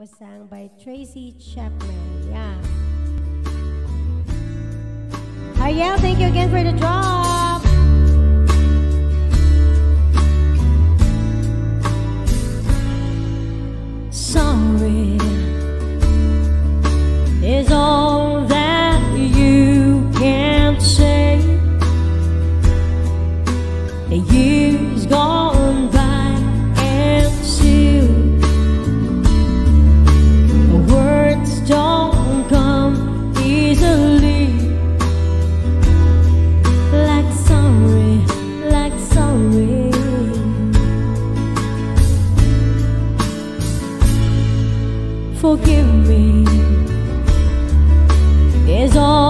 was sung by Tracy Chapman. Yeah. Ariel, thank you again for the drop. Sorry forgive me. Is all